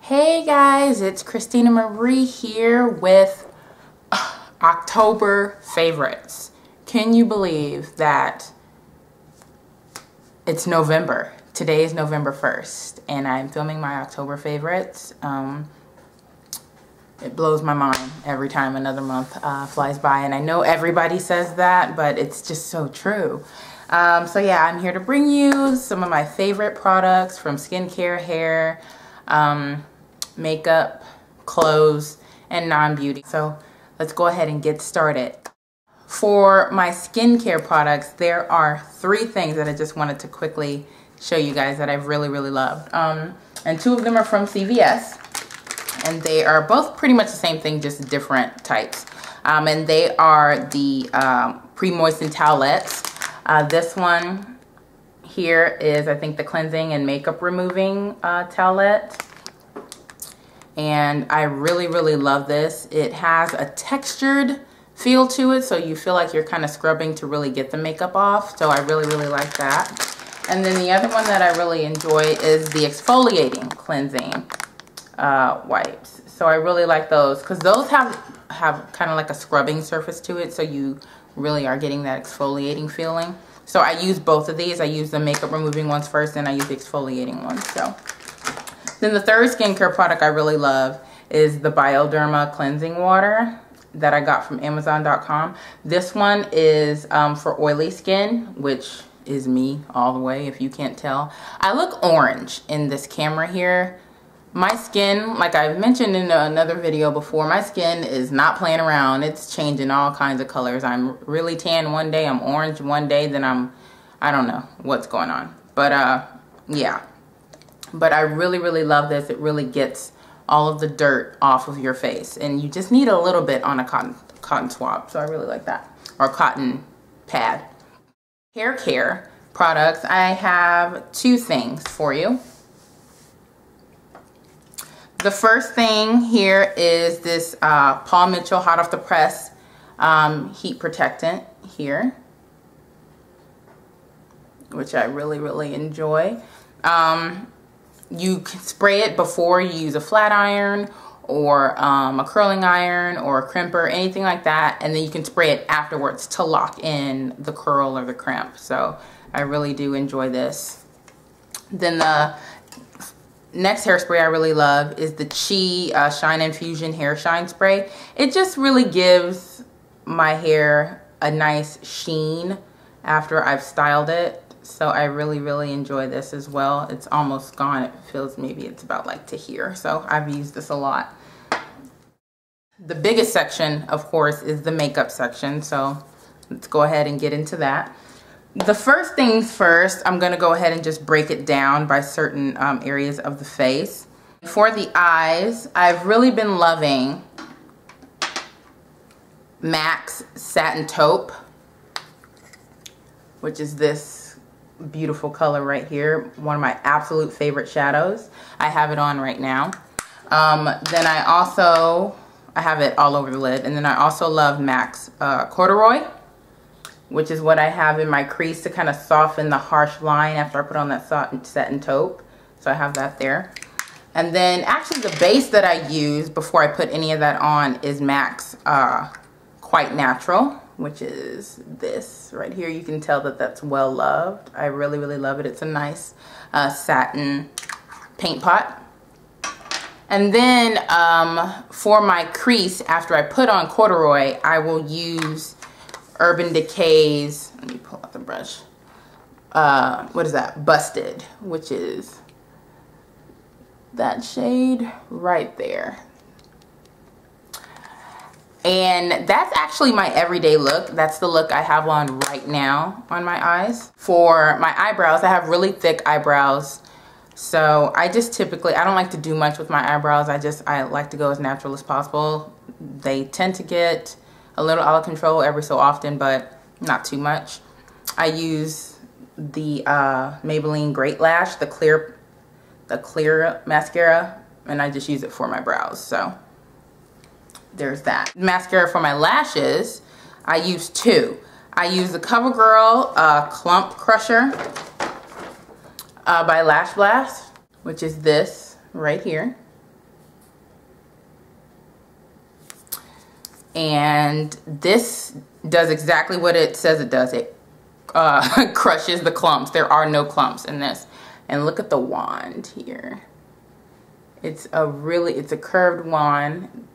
Hey guys, it's Christina Marie here with uh, October favorites. Can you believe that it's November? Today is November 1st and I'm filming my October favorites. Um, it blows my mind every time another month uh, flies by and I know everybody says that but it's just so true. Um, so yeah, I'm here to bring you some of my favorite products from skincare, hair, um, makeup, clothes, and non-beauty. So let's go ahead and get started. For my skincare products, there are three things that I just wanted to quickly show you guys that I've really, really loved. Um, and two of them are from CVS. And they are both pretty much the same thing, just different types. Um, and they are the um, pre-moistened towelettes. Uh, this one here is, I think, the cleansing and makeup removing uh, towelette and I really, really love this. It has a textured feel to it, so you feel like you're kind of scrubbing to really get the makeup off. So I really, really like that. And then the other one that I really enjoy is the exfoliating cleansing uh, wipes. So I really like those because those have, have kind of like a scrubbing surface to it, so you really are getting that exfoliating feeling. So I use both of these. I use the makeup removing ones first, and I use the exfoliating ones. So then the third skincare product I really love is the Bioderma Cleansing Water that I got from Amazon.com. This one is um, for oily skin, which is me all the way if you can't tell. I look orange in this camera here. My skin, like I've mentioned in another video before, my skin is not playing around. It's changing all kinds of colors. I'm really tan one day, I'm orange one day, then I'm, I don't know what's going on. But uh, yeah, but I really, really love this. It really gets all of the dirt off of your face. And you just need a little bit on a cotton, cotton swab. So I really like that. Or cotton pad. Hair care products. I have two things for you. The first thing here is this uh, Paul Mitchell Hot Off the Press um, Heat Protectant here. Which I really, really enjoy. Um, you can spray it before you use a flat iron or um, a curling iron or a crimper, anything like that. And then you can spray it afterwards to lock in the curl or the crimp. So I really do enjoy this. Then the next hairspray I really love is the Chi uh, Shine Infusion Hair Shine Spray. It just really gives my hair a nice sheen after I've styled it. So I really, really enjoy this as well. It's almost gone. It feels maybe it's about like to here. So I've used this a lot. The biggest section, of course, is the makeup section. So let's go ahead and get into that. The first things first, I'm going to go ahead and just break it down by certain um, areas of the face. For the eyes, I've really been loving MAC's Satin Taupe, which is this beautiful color right here. One of my absolute favorite shadows. I have it on right now. Um, then I also, I have it all over the lid. And then I also love MAC's uh, Corduroy, which is what I have in my crease to kind of soften the harsh line after I put on that satin taupe. So I have that there. And then actually the base that I use before I put any of that on is MAC's uh, Quite Natural which is this right here. You can tell that that's well loved. I really, really love it. It's a nice uh, satin paint pot. And then um, for my crease, after I put on corduroy, I will use Urban Decay's, let me pull out the brush. Uh, what is that? Busted, which is that shade right there. And that's actually my everyday look. That's the look I have on right now on my eyes. For my eyebrows, I have really thick eyebrows. So I just typically, I don't like to do much with my eyebrows. I just, I like to go as natural as possible. They tend to get a little out of control every so often, but not too much. I use the uh, Maybelline Great Lash, the clear, the clear mascara, and I just use it for my brows. So there's that. Mascara for my lashes, I use two. I use the CoverGirl uh, Clump Crusher. uh, by Lash Blast, which is this right here. And this does exactly what it says it does. It uh, crushes the clumps. There are no clumps in this. And look at the wand here. It's a really, it's a curved wand,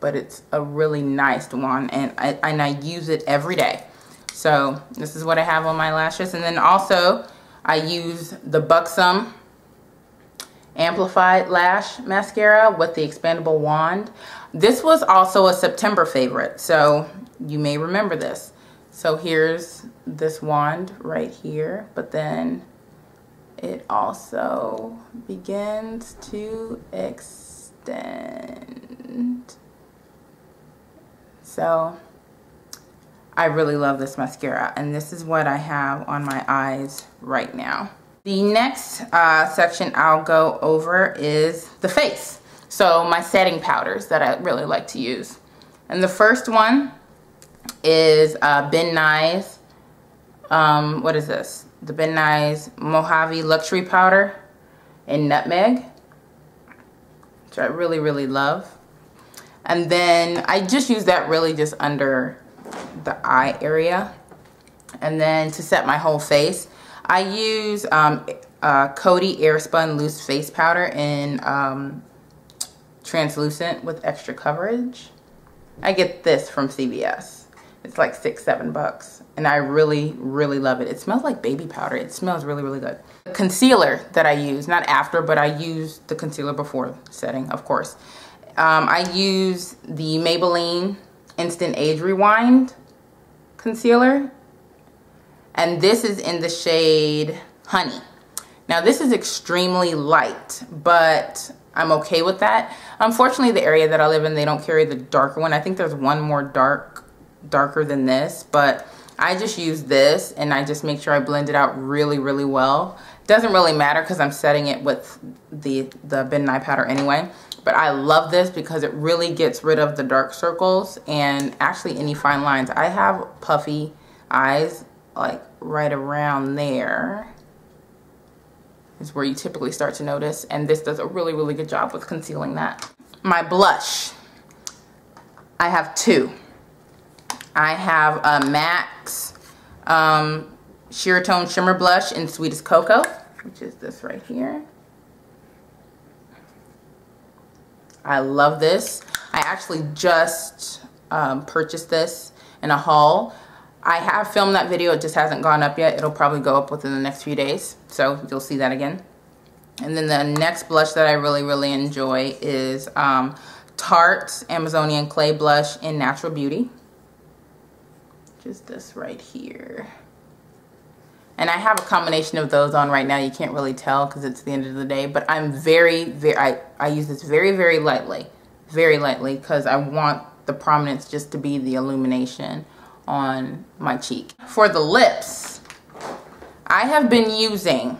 but it's a really nice wand. And I, and I use it every day. So this is what I have on my lashes. And then also I use the Buxom Amplified Lash Mascara with the expandable wand. This was also a September favorite, so you may remember this. So here's this wand right here, but then it also begins to extend. So I really love this mascara and this is what I have on my eyes right now. The next uh, section I'll go over is the face. So my setting powders that I really like to use. And the first one is uh, Ben Nye's, um, what is this? The Ben Nye's Mojave Luxury Powder in Nutmeg, which I really, really love. And then I just use that really just under the eye area. And then to set my whole face, I use um, uh, Coty Airspun Loose Face Powder in um, translucent with extra coverage. I get this from CVS. It's like six, seven bucks. And I really, really love it. It smells like baby powder. It smells really, really good. The concealer that I use, not after, but I use the concealer before setting, of course. Um, I use the Maybelline Instant Age Rewind concealer. And this is in the shade Honey. Now this is extremely light, but I'm okay with that. Unfortunately, the area that I live in, they don't carry the darker one. I think there's one more dark, darker than this, but I just use this and I just make sure I blend it out really, really well. Doesn't really matter because I'm setting it with the, the Ben Nye powder anyway. But I love this because it really gets rid of the dark circles and actually any fine lines. I have puffy eyes like right around there is where you typically start to notice. And this does a really, really good job with concealing that. My blush, I have two. I have a MAC's um, Sheer Tone Shimmer Blush in Sweetest Cocoa, which is this right here. I love this. I actually just um, purchased this in a haul. I have filmed that video. It just hasn't gone up yet. It'll probably go up within the next few days. So you'll see that again. And then the next blush that I really, really enjoy is um, Amazonian Clay Blush in Natural Beauty. Just this right here. And I have a combination of those on right now. You can't really tell because it's the end of the day. But I'm very, very, I, I use this very, very lightly. Very lightly because I want the prominence just to be the illumination on my cheek. For the lips, I have been using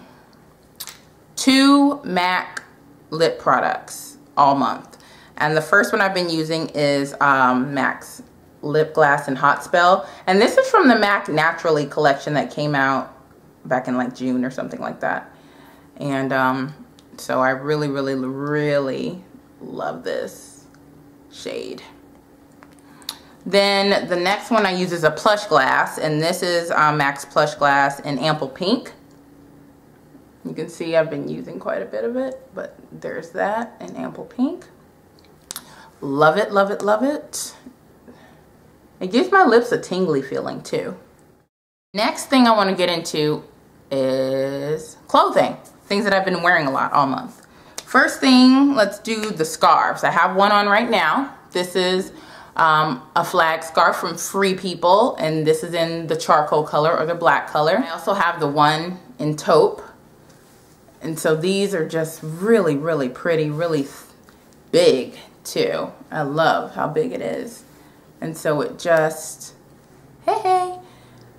two MAC lip products all month. And the first one I've been using is um, MAC's Lip Glass and Hot Spell. And this is from the MAC Naturally collection that came out back in like June or something like that. And um, so I really, really, really love this shade. Then the next one I use is a plush glass, and this is um, MAC's Plush Glass in Ample Pink. You can see I've been using quite a bit of it, but there's that in Ample Pink. Love it, love it, love it. It gives my lips a tingly feeling too. Next thing I want to get into is clothing. Things that I've been wearing a lot all month. First thing, let's do the scarves. I have one on right now. This is um, a flag scarf from Free People, and this is in the charcoal color or the black color. I also have the one in taupe. And so these are just really, really pretty, really big too. I love how big it is. And so it just, hey, hey,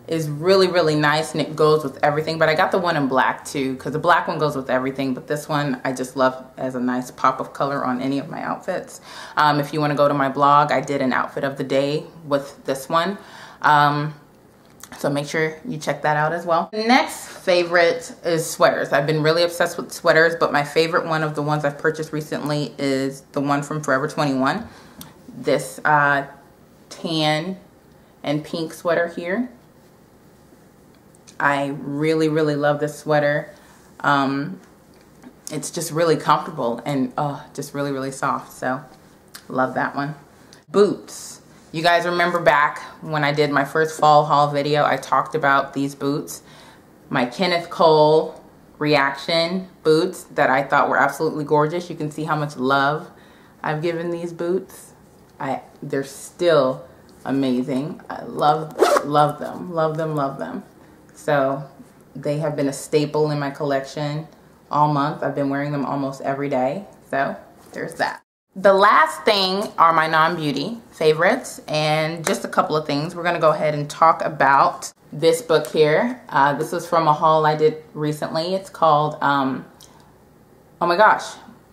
is really, really nice and it goes with everything. But I got the one in black too because the black one goes with everything. But this one I just love as a nice pop of color on any of my outfits. Um, if you want to go to my blog, I did an outfit of the day with this one. Um, So make sure you check that out as well. Next favorite is sweaters. I've been really obsessed with sweaters, but my favorite one of the ones I've purchased recently is the one from Forever 21. This uh, tan and pink sweater here. I really, really love this sweater. Um, it's just really comfortable and oh, just really, really soft. So love that one. Boots. You guys remember back when I did my first fall haul video, I talked about these boots. My Kenneth Cole reaction boots that I thought were absolutely gorgeous. You can see how much love I've given these boots. I They're still amazing. I love, love them, love them, love them. So they have been a staple in my collection all month. I've been wearing them almost every day. So there's that. The last thing are my non-beauty favorites and just a couple of things. We're gonna go ahead and talk about this book here. Uh, this was from a haul I did recently. It's called, um, oh my gosh,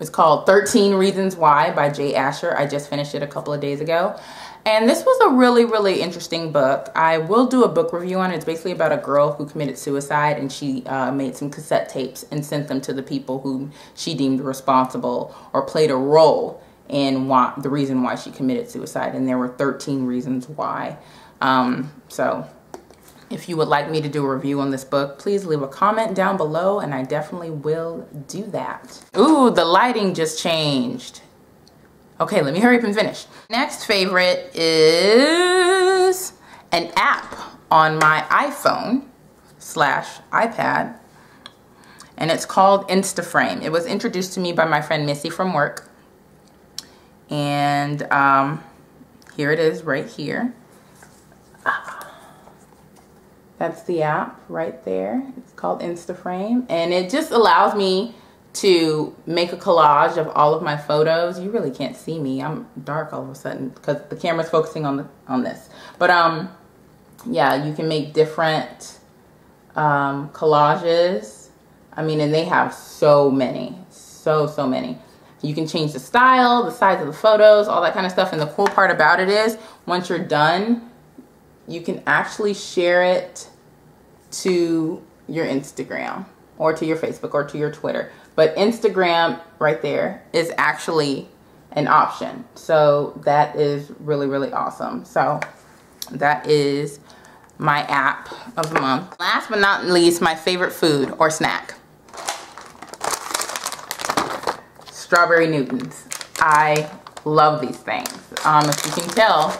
it's called 13 Reasons Why by Jay Asher. I just finished it a couple of days ago. And this was a really, really interesting book. I will do a book review on it. It's basically about a girl who committed suicide and she uh, made some cassette tapes and sent them to the people whom she deemed responsible or played a role in why, the reason why she committed suicide. And there were 13 reasons why. Um, so if you would like me to do a review on this book, please leave a comment down below and I definitely will do that. Ooh, the lighting just changed. Okay, let me hurry up and finish. Next favorite is an app on my iPhone slash iPad and it's called Instaframe. It was introduced to me by my friend Missy from work and um, here it is right here. That's the app right there. It's called Instaframe and it just allows me to make a collage of all of my photos. You really can't see me. I'm dark all of a sudden because the camera's focusing on the on this. But um, yeah, you can make different um, collages. I mean, and they have so many, so, so many. You can change the style, the size of the photos, all that kind of stuff. And the cool part about it is once you're done, you can actually share it to your Instagram or to your Facebook or to your Twitter. But Instagram right there is actually an option. So that is really, really awesome. So that is my app of the month. Last but not least, my favorite food or snack. Strawberry Newtons. I love these things. Um, if you can tell,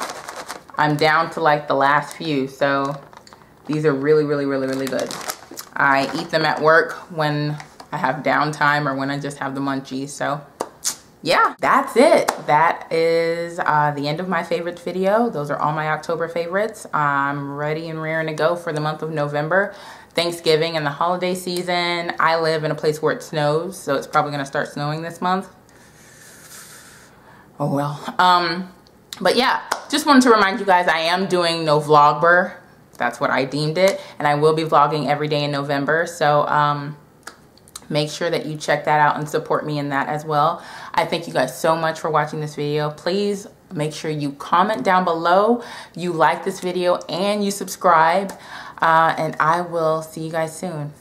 I'm down to like the last few. So these are really, really, really, really good. I eat them at work when I have downtime or when I just have the munchies. So yeah, that's it. That is uh, the end of my favorites video. Those are all my October favorites. I'm ready and raring to go for the month of November. Thanksgiving and the holiday season. I live in a place where it snows, so it's probably gonna start snowing this month. Oh well. Um, but yeah, just wanted to remind you guys I am doing no vlogber. That's what I deemed it. And I will be vlogging every day in November. So um, make sure that you check that out and support me in that as well. I thank you guys so much for watching this video. Please make sure you comment down below, you like this video, and you subscribe. Uh, and I will see you guys soon.